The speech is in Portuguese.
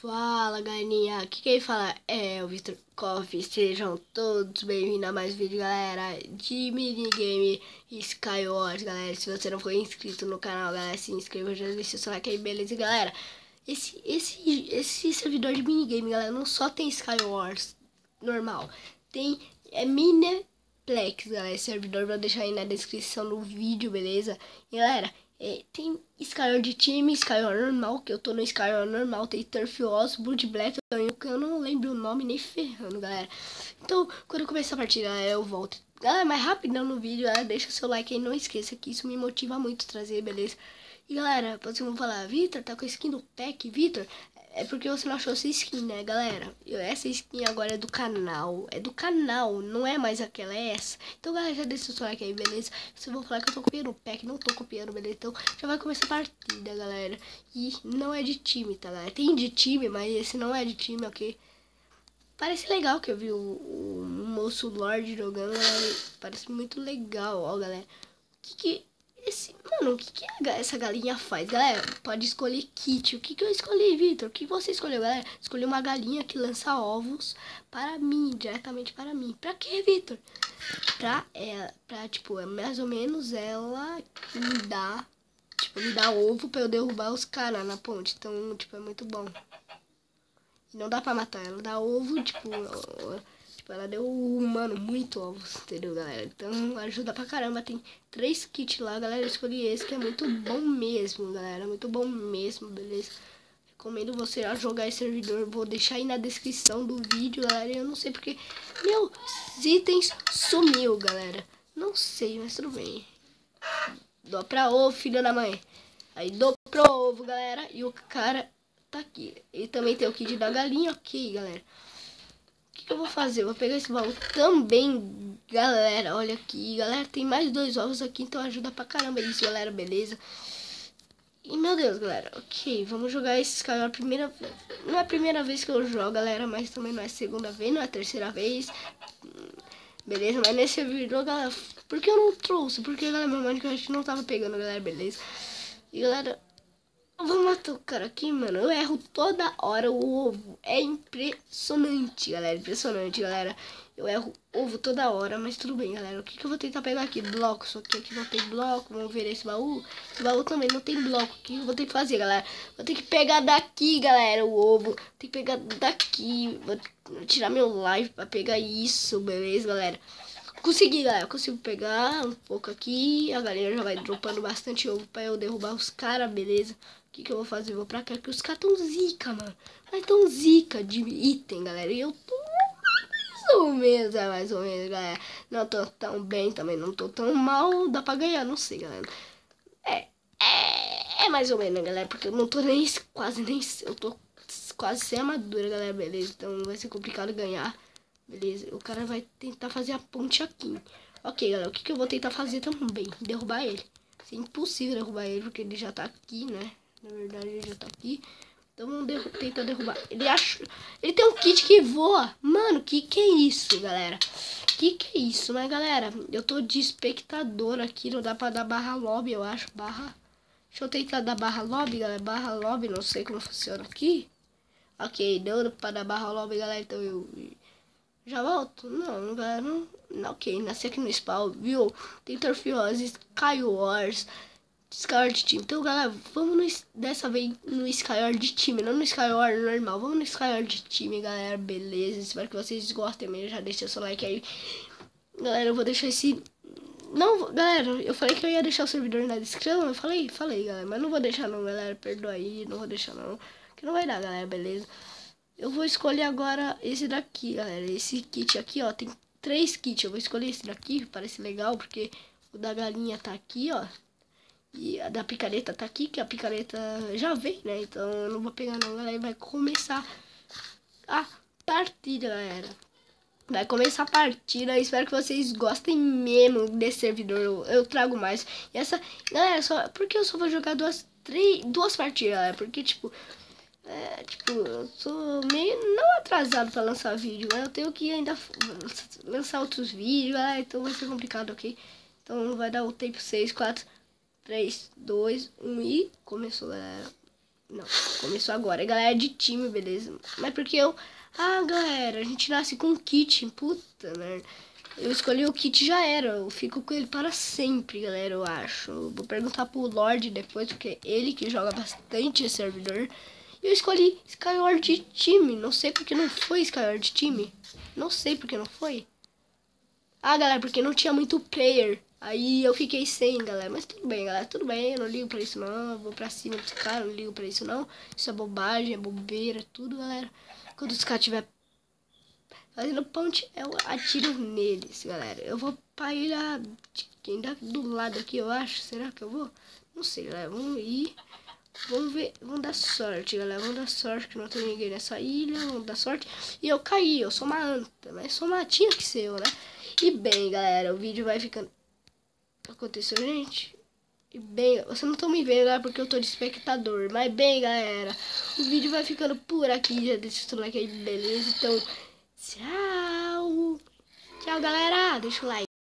Fala galerinha, aqui quem fala? É o Victor Coffee, sejam todos bem-vindos a mais um vídeo galera de minigame Skywars galera, se você não for inscrito no canal galera, se inscreva, já deixa o seu like aí, beleza galera? Esse, esse, esse servidor de minigame galera, não só tem Skywars normal, tem é Mineplex galera, esse servidor vou deixar aí na descrição do vídeo, beleza? E galera, é, tem Skyward de time, Skyward normal, que eu tô no Skyward normal, tem Turf Oz, Blood que eu não lembro o nome nem ferrando, galera. Então, quando eu começar a partida, eu volto. Galera, mais rapidão no vídeo, galera, deixa seu like aí, não esqueça que isso me motiva muito trazer, beleza? E galera, vocês vão falar, Vitor, tá com a skin do pack, Vitor? É porque você não achou essa skin, né, galera? Essa skin agora é do canal. É do canal, não é mais aquela, é essa. Então, galera, já deixa o seu like aí, beleza? Vocês vão falar que eu tô copiando o pack, não tô copiando, beleza? Então, já vai começar a partida, galera. E não é de time, tá, galera? Tem de time, mas esse não é de time, ok? Parece legal que eu vi o, o, moço Lorde jogando, parece muito legal, ó, galera. O que que esse, mano, o que, que essa galinha faz? Galera, pode escolher kit. O que, que eu escolhi, Vitor? O que você escolheu, galera? Escolhi uma galinha que lança ovos para mim, diretamente para mim. Pra quê, Vitor? Pra ela, pra, tipo, é mais ou menos ela me dá, tipo, me dá ovo pra eu derrubar os caras na ponte. Então, tipo, é muito bom. Não dá pra matar, ela dá ovo, tipo... Ela deu, mano, muito ovos, entendeu, galera? Então ajuda pra caramba. Tem três kits lá, galera. Eu escolhi esse que é muito bom mesmo, galera. Muito bom mesmo, beleza? Recomendo você a jogar esse servidor. Vou deixar aí na descrição do vídeo, galera. Eu não sei porque meu itens sumiu, galera. Não sei, mas tudo bem. Dou pra ovo, filho da mãe. Aí dou pro ovo, galera. E o cara tá aqui. Ele também tem o kit da galinha, ok, galera que eu vou fazer? Eu vou pegar esse baú também, galera. Olha aqui, galera, tem mais dois ovos aqui, então ajuda pra caramba isso, galera, beleza? E, meu Deus, galera, ok, vamos jogar esse cara a primeira Não é a primeira vez que eu jogo, galera, mas também não é a segunda vez, não é a terceira vez. Beleza, mas nesse vídeo, galera, por que eu não trouxe? Porque, galera, meu Minecraft não tava pegando, galera, beleza? E, galera, Vamos matar o cara aqui, mano. Eu erro toda hora o ovo. É impressionante, galera. Impressionante, galera. Eu erro ovo toda hora, mas tudo bem, galera. O que, que eu vou tentar pegar aqui? Bloco. Só que aqui não tem bloco. Vamos ver esse baú. Esse baú também não tem bloco. O que eu vou ter que fazer, galera? Vou ter que pegar daqui, galera, o ovo. Tem que pegar daqui. Vou tirar meu live pra pegar isso, beleza, galera? Consegui, galera. Consigo pegar um pouco aqui. A galera já vai dropando bastante ovo pra eu derrubar os caras, beleza? Que, que eu vou fazer? vou pra cá, que os caras tão zica, mano. Mas tão zica de item, galera. E eu tô mais ou menos, é mais ou menos, galera. Não tô tão bem também, não tô tão mal. Dá pra ganhar, não sei, galera. É, é, é mais ou menos, galera. Porque eu não tô nem, quase nem, eu tô quase sem armadura, galera, beleza. Então vai ser complicado ganhar. Beleza, o cara vai tentar fazer a ponte aqui. Ok, galera, o que, que eu vou tentar fazer também? Derrubar ele. É impossível derrubar ele, porque ele já tá aqui, né? Na verdade, ele já tá aqui. Então vamos derru tentar derrubar. Ele acha... Ele tem um kit que voa. Mano, que que é isso, galera? Que que é isso, né, galera? Eu tô de espectador aqui. Não dá pra dar barra lobby, eu acho. Barra... Deixa eu tentar dar barra lobby, galera. Barra lobby, não sei como funciona aqui. Ok, deu pra dar barra lobby, galera. Então eu... Já volto? Não, galera, não... Ok, nasci aqui no spawn, viu? Tem Torfiose, Sky Wars, Skyward Team. Então, galera, vamos no, dessa vez no Skyward time, não no Skyward normal. Vamos no Skyward time, galera, beleza? Espero que vocês gostem mesmo. Já deixa seu like aí. Galera, eu vou deixar esse... Não, galera, eu falei que eu ia deixar o servidor na descrição. Eu falei, falei, galera. Mas não vou deixar não, galera. Perdoa aí, não vou deixar não. Que não vai dar, galera, beleza? Eu vou escolher agora esse daqui, galera. Esse kit aqui, ó. Tem três kits. Eu vou escolher esse daqui, parece legal, porque o da galinha tá aqui, ó. E a da picareta tá aqui, que a picareta já vem, né? Então eu não vou pegar não, galera. Vai começar a partida, galera. Vai começar a partida. Espero que vocês gostem mesmo desse servidor. Eu, eu trago mais. E essa, galera, só porque eu só vou jogar duas, três, duas partidas, galera. Porque, tipo, é, tipo, eu sou meio não atrasado pra lançar vídeo, mas eu tenho que ainda lançar outros vídeos, ah, então vai ser complicado, ok? Então vai dar o tempo 6, 4, 3, 2, 1 e começou, galera. Não, começou agora. Galera de time, beleza. Mas porque eu... Ah, galera, a gente nasce com um kit. Puta, né? Eu escolhi o kit já era. Eu fico com ele para sempre, galera, eu acho. Vou perguntar pro Lorde depois, porque é ele que joga bastante esse servidor. E eu escolhi Skyward time. Não sei porque não foi Skyward time. Não sei porque não foi. Ah, galera, porque não tinha muito player. Aí eu fiquei sem, galera. Mas tudo bem, galera. Tudo bem. Eu não ligo pra isso, não. Eu vou pra cima dos caras. Não ligo pra isso, não. Isso é bobagem, é bobeira, tudo, galera. Quando os caras tiver fazendo ponte, eu atiro neles, galera. Eu vou pra ilha dá do lado aqui, eu acho. Será que eu vou? Não sei, galera. Vamos ir. Vamos ver, vamos dar sorte, galera. Vamos dar sorte que não tem ninguém nessa ilha. Vamos dar sorte. E eu caí, eu sou uma anta, mas sou uma tinha que ser eu, né? E bem, galera, o vídeo vai ficando. Aconteceu, gente? E bem, vocês não estão me vendo, galera, porque eu tô de espectador. Mas bem, galera, o vídeo vai ficando por aqui. Já deixa o like aí, beleza? Então, tchau. Tchau, galera. Deixa o like.